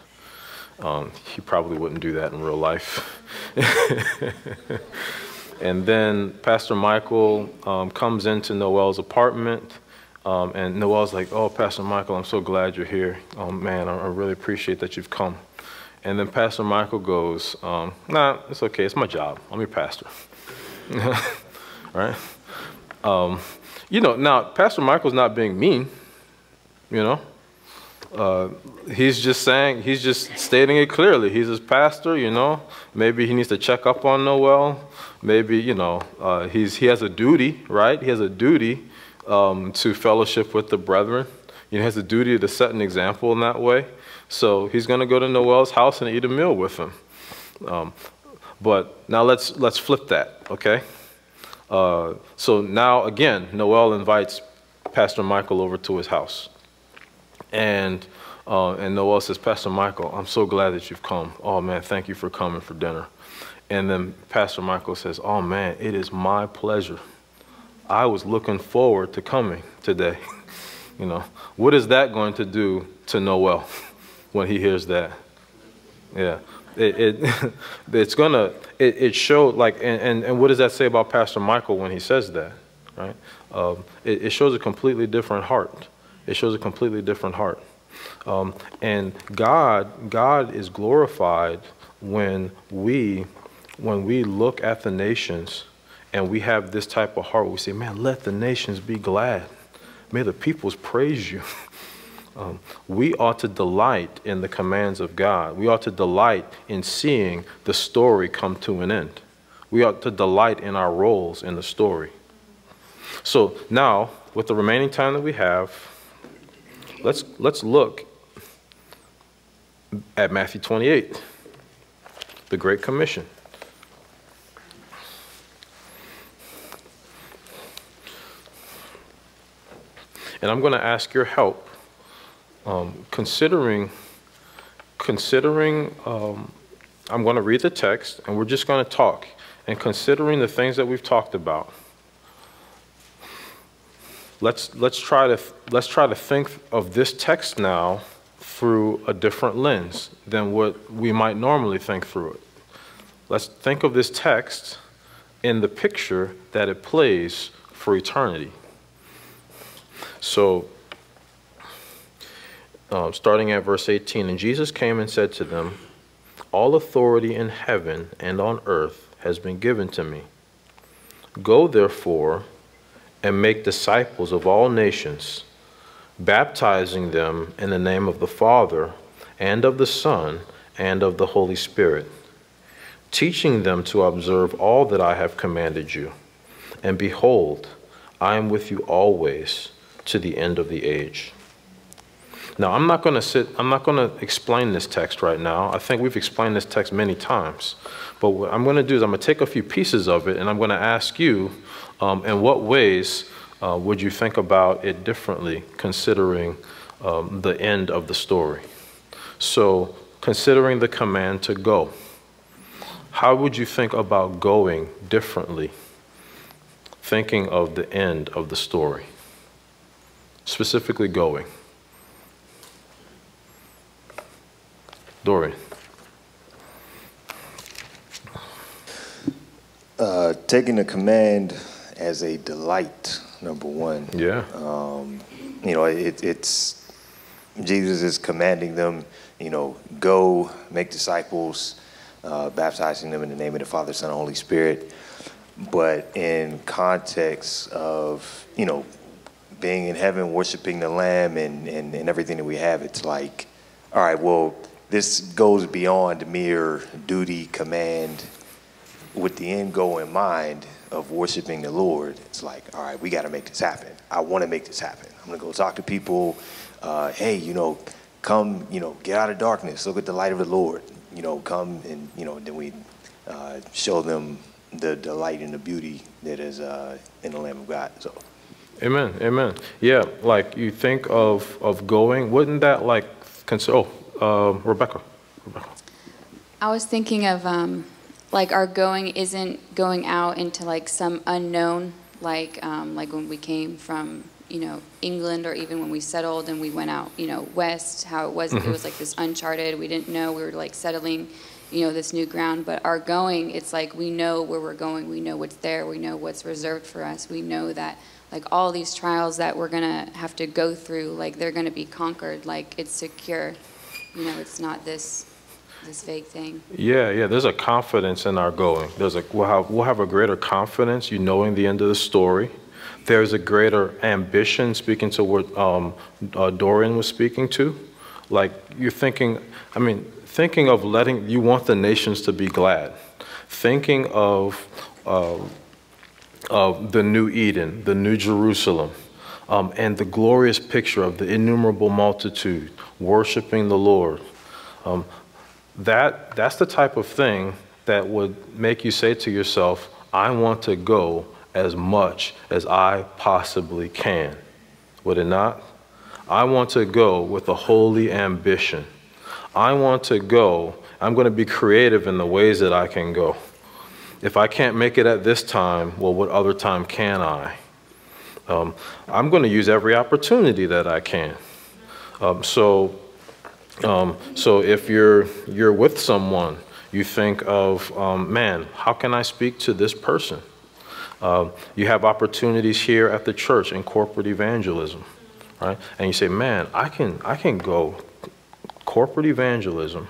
Um, he probably wouldn't do that in real life. *laughs* And then Pastor Michael um, comes into Noel's apartment, um, and Noel's like, "Oh, Pastor Michael, I'm so glad you're here. Oh man, I, I really appreciate that you've come." And then Pastor Michael goes, um, "Nah, it's okay. It's my job. I'm your pastor." *laughs* right? Um, you know, now Pastor Michael's not being mean. You know, uh, he's just saying, he's just stating it clearly. He's his pastor, you know. Maybe he needs to check up on Noel maybe you know uh, he's he has a duty, right? He has a duty um, to fellowship with the brethren. He has a duty to set an example in that way. So he's going to go to Noel's house and eat a meal with him. Um, but now let's let's flip that, okay? Uh, so now again, Noel invites Pastor Michael over to his house, and uh, and Noel says, Pastor Michael, I'm so glad that you've come. Oh man, thank you for coming for dinner. And then Pastor Michael says, Oh man, it is my pleasure. I was looking forward to coming today. *laughs* you know, what is that going to do to Noel *laughs* when he hears that? Yeah. It, it *laughs* it's gonna it, it showed like and, and, and what does that say about Pastor Michael when he says that? Right? Um, it, it shows a completely different heart. It shows a completely different heart. Um, and God, God is glorified when we when we look at the nations and we have this type of heart, we say, man, let the nations be glad. May the peoples praise you. *laughs* Um, we ought to delight in the commands of God. We ought to delight in seeing the story come to an end. We ought to delight in our roles in the story. So now, with the remaining time that we have, let's, let's look at Matthew 28, the Great Commission. And I'm going to ask your help um, considering, considering, um, I'm going to read the text and we're just going to talk and considering the things that we've talked about. Let's, let's, try to, let's try to think of this text now through a different lens than what we might normally think through it. Let's think of this text in the picture that it plays for eternity. So, uh, starting at verse 18, and Jesus came and said to them, All authority in heaven and on earth has been given to me. Go therefore and make disciples of all nations, baptizing them in the name of the Father and of the Son and of the Holy Spirit, teaching them to observe all that I have commanded you. And behold, I am with you always to the end of the age. Now, I'm not going to sit, I'm not going to explain this text right now. I think we've explained this text many times. But what I'm going to do is I'm going to take a few pieces of it and I'm going to ask you um, in what ways uh, would you think about it differently considering um, the end of the story? So, considering the command to go, how would you think about going differently, thinking of the end of the story? Specifically, going. Dorian. Uh, taking the command as a delight, number one. Yeah. Um, you know, it, it's Jesus is commanding them, you know, go make disciples, uh, baptizing them in the name of the Father, Son, and Holy Spirit. But in context of, you know, being in heaven, worshiping the Lamb and, and, and everything that we have, it's like, all right, well, this goes beyond mere duty, command, with the end goal in mind of worshiping the Lord. It's like, all right, we got to make this happen. I want to make this happen. I'm going to go talk to people. Uh, hey, you know, come, you know, get out of darkness. Look at the light of the Lord. You know, come and, you know, then we uh, show them the, the light and the beauty that is uh, in the Lamb of God. So. Amen. Amen. Yeah, like you think of of going, wouldn't that like consider? Oh, uh, Rebecca. Rebecca. I was thinking of um, like our going isn't going out into like some unknown, like um, like when we came from you know England or even when we settled and we went out you know west. How it was, Mhm. it was like this uncharted. We didn't know we were like settling, you know, this new ground. But our going, it's like we know where we're going. We know what's there. We know what's reserved for us. We know that like all these trials that we're gonna have to go through, like they're gonna be conquered. Like it's secure. You know, it's not this this vague thing. Yeah, yeah. There's a confidence in our going. There's a we'll have we'll have a greater confidence, you knowing the end of the story. There's a greater ambition. Speaking to what um, uh, Dorian was speaking to, like you're thinking. I mean, thinking of letting you want the nations to be glad. Thinking of. Uh, of the new Eden, the new Jerusalem, um, and the glorious picture of the innumerable multitude worshiping the Lord. Um, that, that's the type of thing that would make you say to yourself, I want to go as much as I possibly can. Would it not? I want to go with a holy ambition. I want to go, I'm going to be creative in the ways that I can go. If I can't make it at this time, well, what other time can I? Um, I'm going to use every opportunity that I can. Um, so, um, so if you're you're with someone, you think of, um, man, how can I speak to this person? Um, you have opportunities here at the church in corporate evangelism, right? And you say, man, I can I can go corporate evangelism.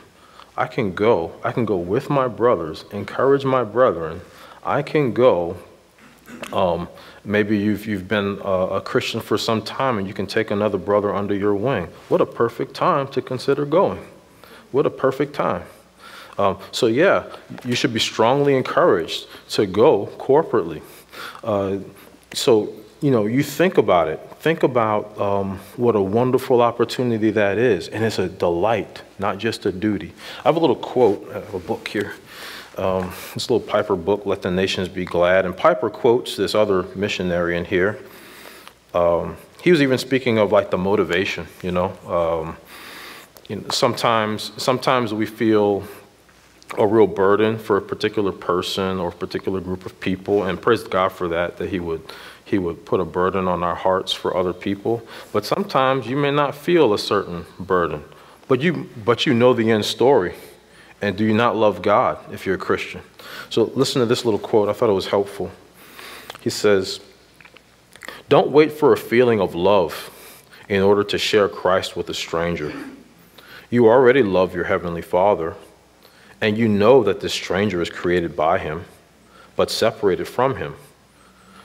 I can go. I can go with my brothers, encourage my brethren. I can go. Um, maybe you've, you've been a, a Christian for some time and you can take another brother under your wing. What a perfect time to consider going. What a perfect time. Um, so, yeah, you should be strongly encouraged to go corporately. Uh, so, you know, you think about it. Think about um, what a wonderful opportunity that is. And it's a delight, not just a duty. I have a little quote, I have a book here. Um, this little Piper book, Let the Nations Be Glad. And Piper quotes this other missionary in here. Um, he was even speaking of like the motivation, you know. Um, you know sometimes, sometimes we feel a real burden for a particular person or a particular group of people, and praise God for that, that He would He would put a burden on our hearts for other people. But sometimes you may not feel a certain burden, but you but you know the end story, and do you not love God if you're a Christian? So listen to this little quote. I thought it was helpful. He says, "Don't wait for a feeling of love in order to share Christ with a stranger. You already love your heavenly Father." and you know that this stranger is created by him, but separated from him.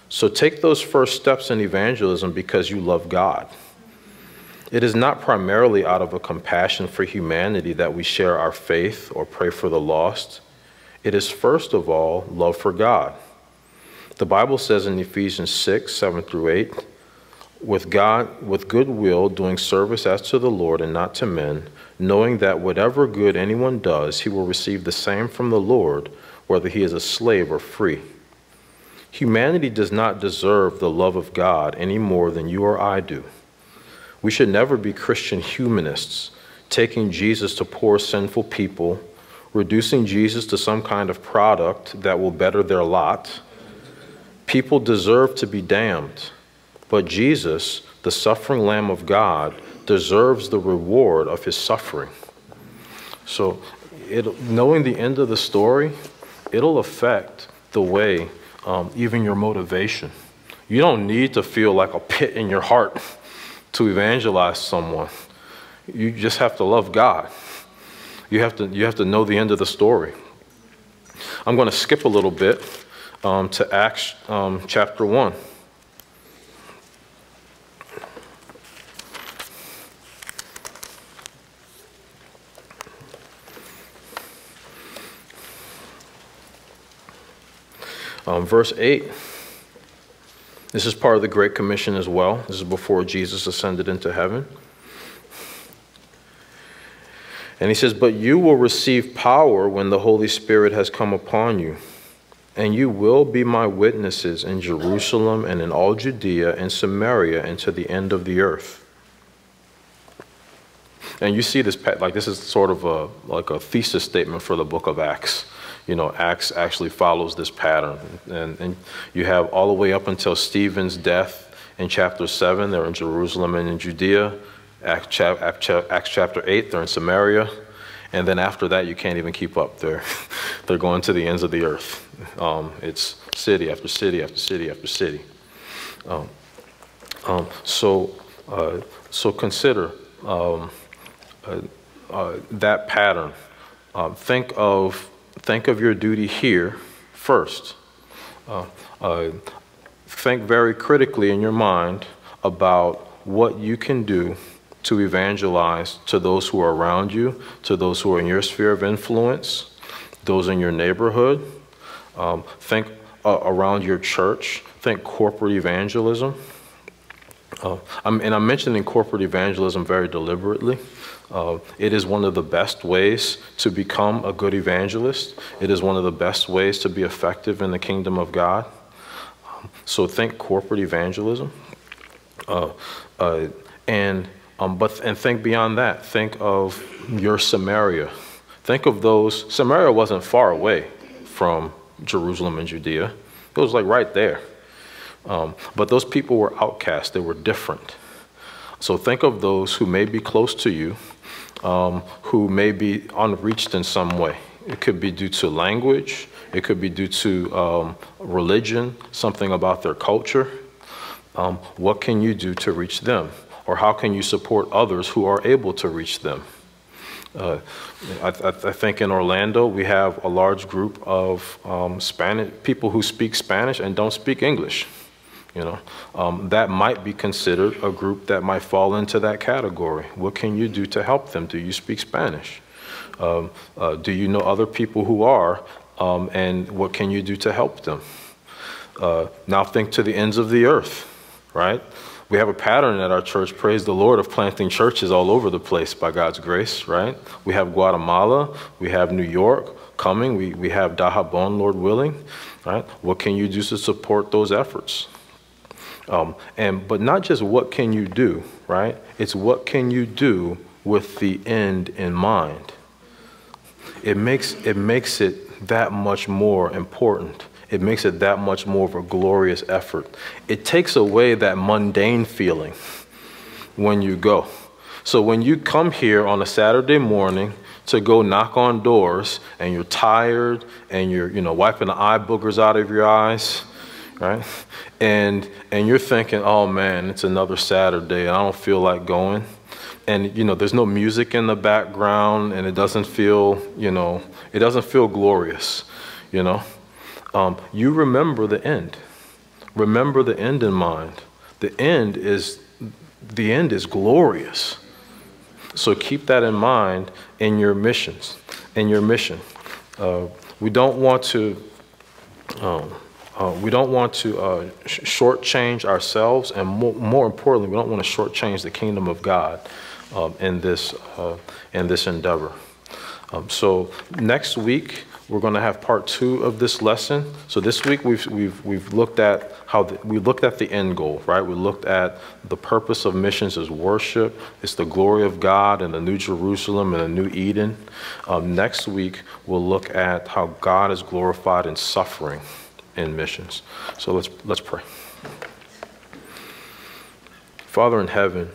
So take those first steps in evangelism because you love God. It is not primarily out of a compassion for humanity that we share our faith or pray for the lost. It is first of all love for God. The Bible says in Ephesians 6 7 through 8, with God, with good will, doing service as to the Lord and not to men knowing that whatever good anyone does, he will receive the same from the Lord, whether he is a slave or free. Humanity does not deserve the love of God any more than you or I do. We should never be Christian humanists, taking Jesus to poor, sinful people, reducing Jesus to some kind of product that will better their lot. People deserve to be damned, but Jesus, the suffering Lamb of God, deserves the reward of his suffering. So, it, knowing the end of the story, it'll affect the way, um, even your motivation. You don't need to feel like a pit in your heart to evangelize someone. You just have to love God. You have to, you have to know the end of the story. I'm going to skip a little bit um, to Acts um, chapter 1. Um, verse 8. This is part of the Great Commission as well. This is before Jesus ascended into heaven. And he says, But you will receive power when the Holy Spirit has come upon you, and you will be my witnesses in Jerusalem and in all Judea and Samaria and to the end of the earth. And you see this, like this is sort of a like a thesis statement for the book of Acts you know, Acts actually follows this pattern. And, and you have all the way up until Stephen's death in chapter 7, they're in Jerusalem and in Judea. Acts, chapter 8, they're in Samaria. And then after that, you can't even keep up. They're, *laughs* they're going to the ends of the earth. Um, it's city after city after city after city. Um, um, so, uh, so consider um, uh, uh, that pattern. Um, think of think of your duty here first. Uh, uh, think very critically in your mind about what you can do to evangelize to those who are around you, to those who are in your sphere of influence, those in your neighborhood. Um, think uh, around your church. Think corporate evangelism. Uh, and I'm mentioning corporate evangelism very deliberately. Uh, it is one of the best ways to become a good evangelist. It is one of the best ways to be effective in the kingdom of God. Um, so think corporate evangelism. Uh, uh, and, um, but, and think beyond that. Think of your Samaria. Think of those. Samaria wasn't far away from Jerusalem and Judea, it was like right there. Um, but those people were outcast, they were different. So think of those who may be close to you um, who may be unreached in some way. It could be due to language, it could be due to um, religion, something about their culture. Um, what can you do to reach them? Or how can you support others who are able to reach them? Uh, I, I, think in Orlando we have a large group of um, Spanish people who speak Spanish and don't speak English. You know, um, that might be considered a group that might fall into that category. What can you do to help them? Do you speak Spanish? Um, uh, do you know other people who are? Um, and what can you do to help them? Uh, now think to the ends of the earth. right? We have a pattern at our church, praise the Lord, of planting churches all over the place by God's grace, right? We have Guatemala, we have New York coming, we, we have Dajabón, Lord willing, right? What can you do to support those efforts? Um, and but not just what can you do, right? It's what can you do with the end in mind. It makes it makes it that much more important. It makes it that much more of a glorious effort. It takes away that mundane feeling when you go. So when you come here on a Saturday morning to go knock on doors and you're tired and you're you know wiping the eye boogers out of your eyes right? And and you're thinking, oh man, it's another Saturday, and I don't feel like going. And you know, there's no music in the background, and it doesn't feel, you know, it doesn't feel glorious, you know. Um, you remember the end. Remember the end in mind. The end is the end is glorious. So keep that in mind in your missions, in your mission. Uh, we don't want to. Um, uh, we don't want to uh, sh- shortchange ourselves, and more, more, importantly, we don't want to shortchange the kingdom of God um, in this uh, in this endeavor. Um, so next week we're going to have part two of this lesson. So this week we've we've we've looked at how the, we looked at the end goal, right? We looked at the purpose of missions is worship. It's the glory of God and the New Jerusalem and the New Eden. Um, next week we'll look at how God is glorified in suffering in missions. So let's, let's pray. Father in heaven,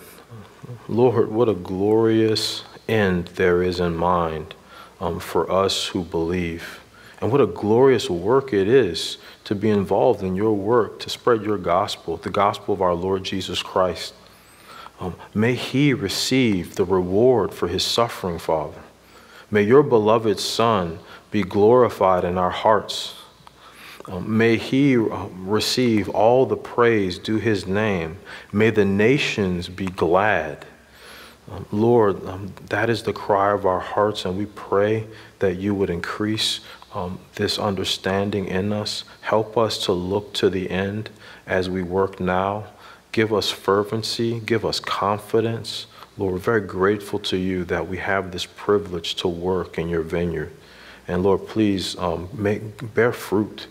Lord, what a glorious end there is in mind um, for us who believe. And what a glorious work it is to be involved in your work to spread your gospel, the gospel of our Lord Jesus Christ. Um, may he receive the reward for his suffering, Father. May your beloved Son be glorified in our hearts um, may he uh, receive all the praise due his name. May the nations be glad. Um, Lord, um, that is the cry of our hearts, and we pray that you would increase um, this understanding in us. Help us to look to the end as we work now. Give us fervency, give us confidence. Lord, we're very grateful to you that we have this privilege to work in your vineyard. And Lord, please um, make, bear fruit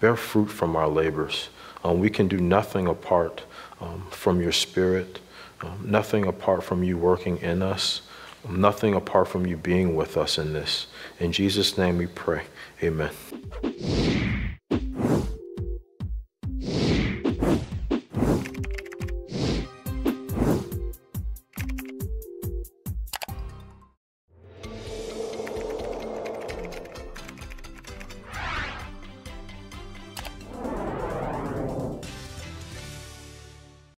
bear fruit from our labors. Um, we can do nothing apart um, from your spirit, um, nothing apart from you working in us, nothing apart from you being with us in this. In Jesus' name we pray. Amen.